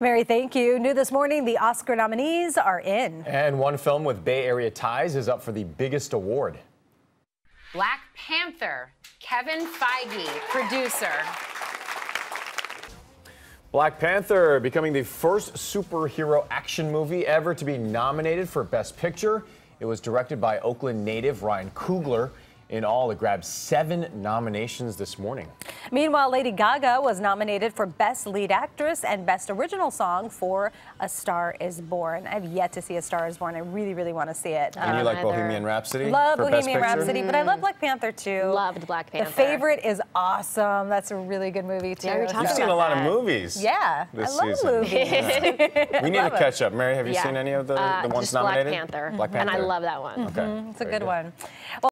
Mary, thank you. New this morning, the Oscar nominees are in. And one film with Bay Area ties is up for the biggest award. Black Panther, Kevin Feige, producer. Black Panther becoming the first superhero action movie ever to be nominated for Best Picture. It was directed by Oakland native Ryan Coogler. In all, it grabbed seven nominations this morning. Meanwhile, Lady Gaga was nominated for Best Lead Actress and Best Original Song for A Star is Born. I've yet to see A Star is Born. I really, really want to see it. And you like Bohemian Rhapsody? Love for Bohemian Rhapsody, but I love Black Panther too. Loved Black Panther. The favorite is awesome. That's a really good movie too. Yeah, we You've seen a lot of movies. Yeah, this I love season. movies. we need to catch up. Mary, have you Yeah. seen any of the, Uh, the ones just nominated? Black Panther. Black Panther. And I love that one. Okay. It's a very good one. Well,